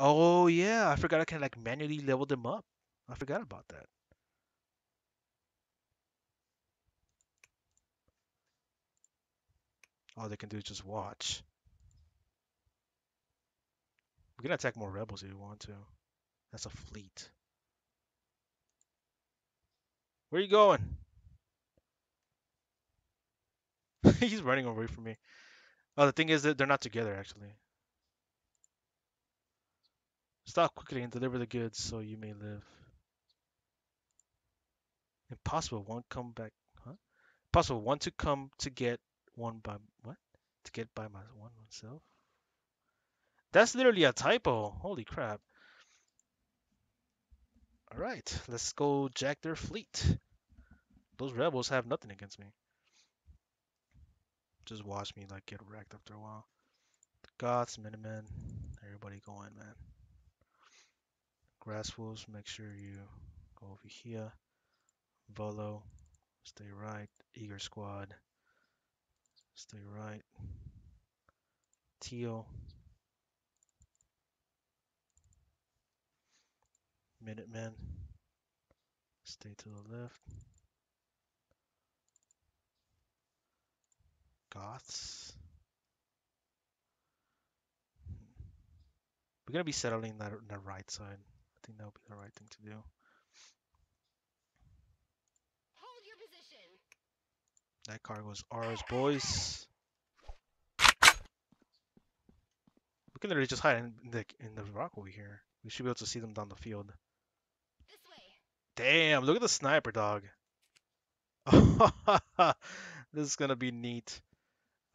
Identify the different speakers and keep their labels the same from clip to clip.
Speaker 1: Oh yeah, I forgot I can like manually level them up. I forgot about that. All they can do is just watch. We can attack more rebels if we want to. That's a fleet. Where are you going? He's running away from me. Oh, the thing is that they're not together actually. Stop quickly and deliver the goods so you may live. Impossible. One come back. Huh? Possible. One to come to get one by what? To get by my one myself. That's literally a typo. Holy crap. All right, let's go jack their fleet. Those rebels have nothing against me. Just watch me like get wrecked after a while. The gods, Minutemen, everybody going, man. Grass wolves, make sure you go over here. Volo, stay right. Eager squad, stay right. Teal, Minutemen, stay to the left. Goths. We're gonna be settling that on the right side. I think that would be the right thing to do.
Speaker 2: Hold your position.
Speaker 1: That cargo's ours, boys. We can literally just hide in the in the rock over here. We should be able to see them down the field.
Speaker 2: This way.
Speaker 1: Damn, look at the sniper dog. this is gonna be neat.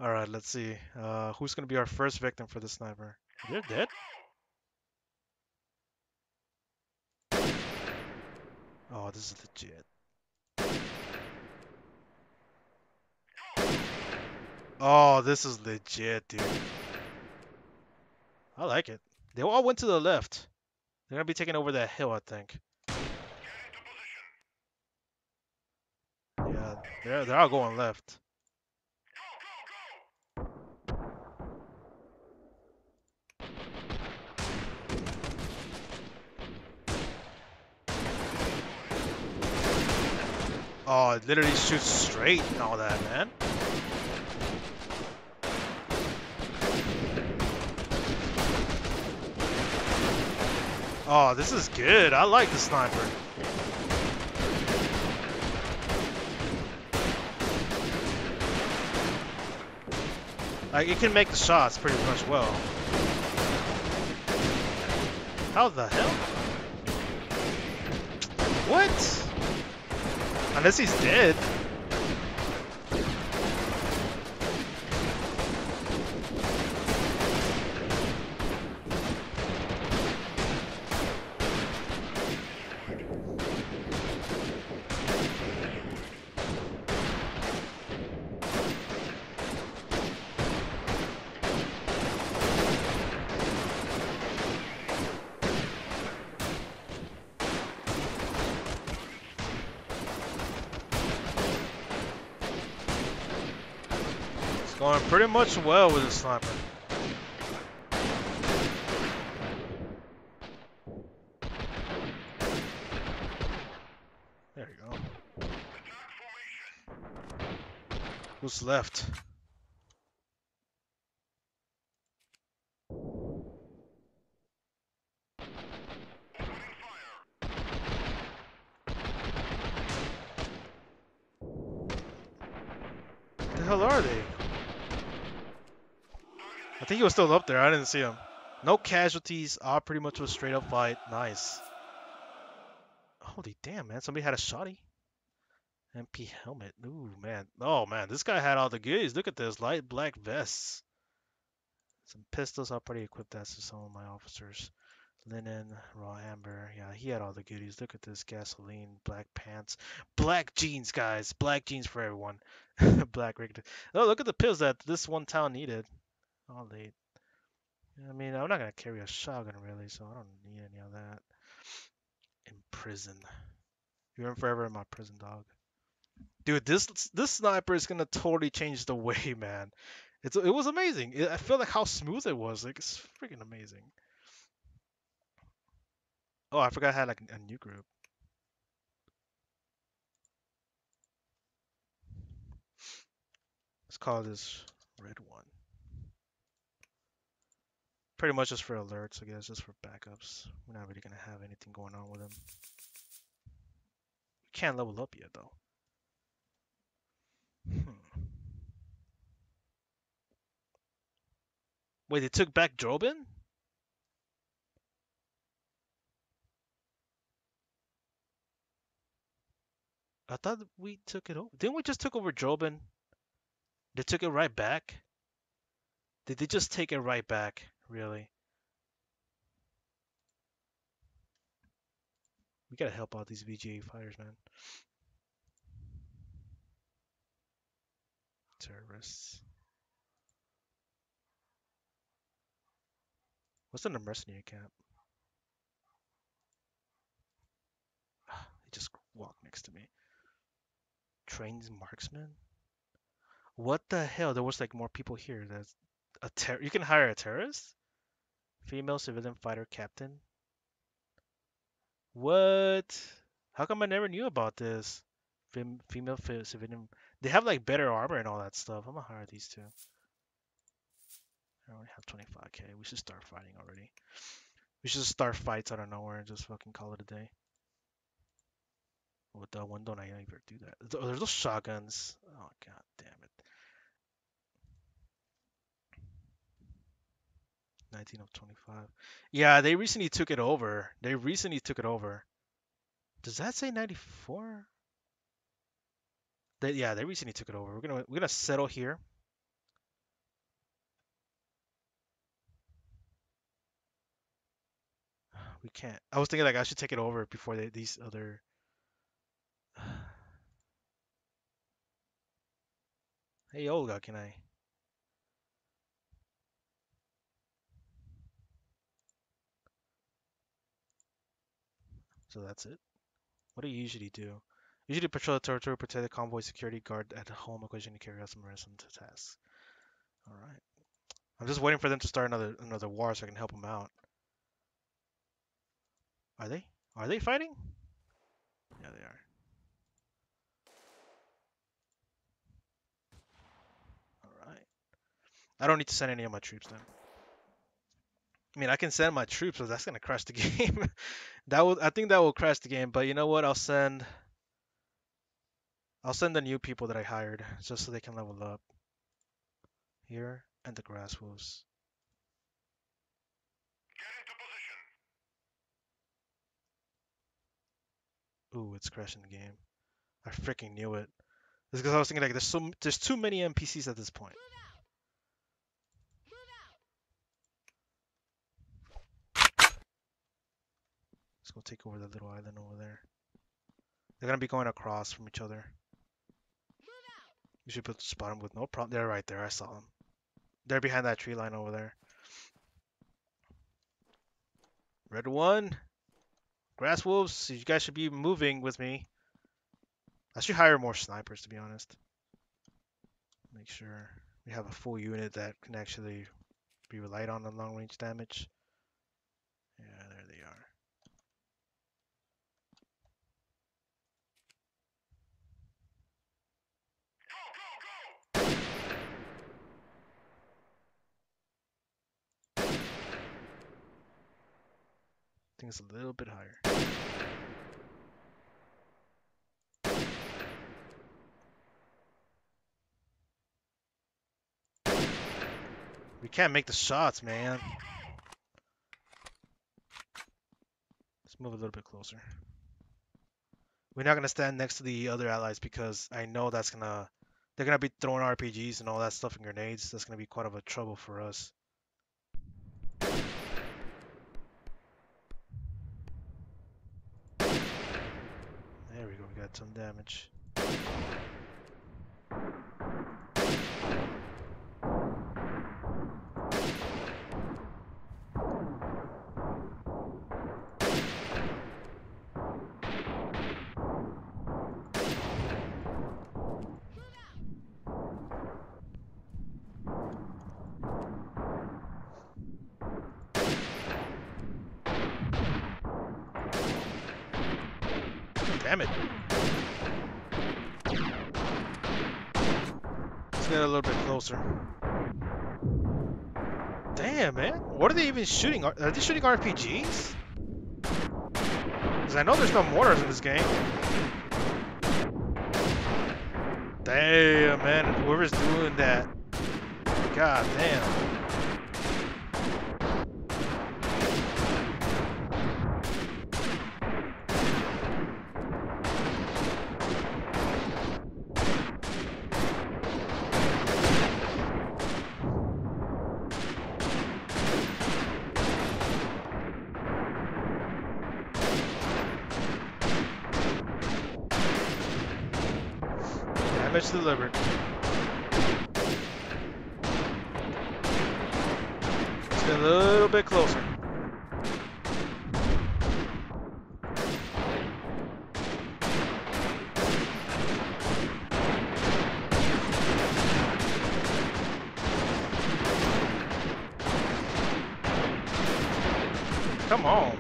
Speaker 1: All right, let's see. Uh, who's gonna be our first victim for the sniper? They're dead. Oh, this is legit. Oh, this is legit, dude. I like it. They all went to the left. They're gonna be taking over that hill, I think. Yeah, they're they're all going left. Oh, it literally shoots straight and all that, man. Oh, this is good. I like the sniper. Like, it can make the shots pretty much well. How the hell? What? Unless he's dead. Going pretty much well with the sniper. There you go. Who's left? Hell are they? I think he was still up there. I didn't see him. No casualties. Ah, pretty much was straight up fight. Nice. Holy damn, man. Somebody had a shotty. MP helmet. Ooh, man. Oh, man. This guy had all the goodies. Look at this. Light black vests. Some pistols. I'll probably equip that to some of my officers. Linen, raw amber. Yeah, he had all the goodies. Look at this. Gasoline, black pants. Black jeans, guys. Black jeans for everyone. black regular. Oh, look at the pills that this one town needed. All late. I mean, I'm not gonna carry a shotgun really, so I don't need any of that. In prison. You're in forever in my prison, dog. Dude, this this sniper is gonna totally change the way, man. It's it was amazing. It, I feel like how smooth it was. Like it's freaking amazing. Oh, I forgot I had like a new group. Let's call this red one. Pretty much just for alerts, I guess, just for backups. We're not really gonna have anything going on with them. We can't level up yet though. Hmm. Wait, they took back Drobin? I thought we took it over. Didn't we just took over Drobin? They took it right back? Did they just take it right back? Really? We gotta help out these VGA fighters, man. Terrorists. What's in the mercenary camp? He just walked next to me. Trains marksman? What the hell? There was like more people here. That's a ter you can hire a terrorist? Female civilian fighter captain? What? How come I never knew about this? Fem female civilian. They have like better armor and all that stuff. I'm gonna hire these two. I only have 25k. We should start fighting already. We should start fights out of nowhere and just fucking call it a day. What the one don't I ever do that? Th- oh, There's those shotguns. Oh god damn it. 19 of 25. Yeah, they recently took it over. They recently took it over. Does that say 94? They, yeah, they recently took it over. We're gonna we're gonna settle here. We can't. I was thinking like I should take it over before they, these other. Hey Olga, can I? So that's it. What do you usually do? Usually patrol the territory, protect the convoy, security guard at home, occasionally carry out some ransom tasks. All right. I'm just waiting for them to start another another war so I can help them out. Are they? Are they fighting? Yeah, they are. All right. I don't need to send any of my troops then. I mean, I can send my troops, but that's gonna crash the game. that will, I think that will crash the game. But you know what? I'll send. I'll send the new people that I hired just so they can level up. Here and the grass wolves. Ooh, it's crashing the game. I freaking knew it. It's because I was thinking like there's so there's too many NPCs at this point.
Speaker 2: Move out!
Speaker 1: Let's go take over the little island over there. They're gonna be going across from each other. You should put spot them with no problem. They're right there. I saw them. They're behind that tree line over there. Red one. Grass wolves. You guys should be moving with me. I should hire more snipers to be honest. Make sure we have a full unit that can actually be relied on on long range damage. Yeah, there they are. I think it's a little bit higher. We can't make the shots, man. Let's move a little bit closer. We're not gonna stand next to the other allies because I know that's gonna they're gonna be throwing RPGs and all that stuff and grenades. That's gonna be quite of a trouble for us. got some damage. damn it. Let's get a little bit closer. Damn, man. What are they even shooting? Are they shooting RPGs? Because I know there's no mortars in this game. Damn, man. Whoever's doing that. God damn. Damage delivered. Let's get a little bit closer. Come on.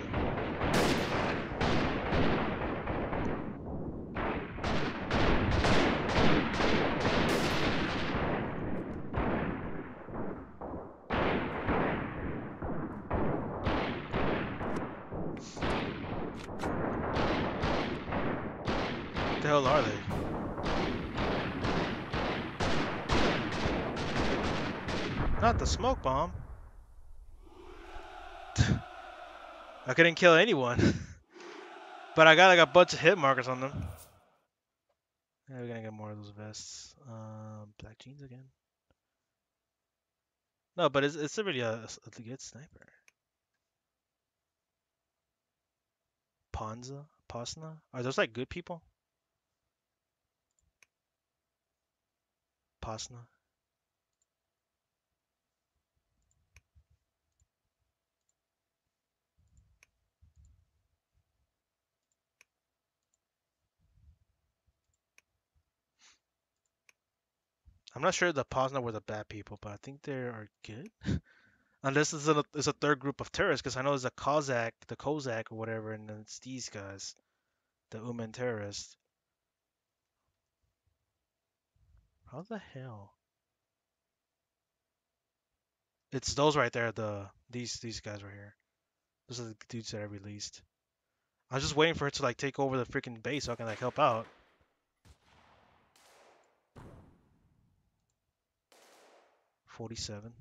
Speaker 1: What the hell are they? Not the smoke bomb. I couldn't kill anyone. but I got like a bunch of hit markers on them. Yeah, we're gonna get more of those vests. Um, black jeans again. No, but it's it's already a, a good sniper. Ponza, Posna. Are those like good people? Posna. I'm not sure the Posna were the bad people, but I think they are good. Unless it's a, it's a third group of terrorists, because I know there's a Kozak, the Kozak or whatever, and then it's these guys, the Uman terrorists. How the hell? It's those right there, the these these guys right here. Those are the dudes that I released. I was just waiting for it to like take over the freaking base so I can like help out. Forty-seven.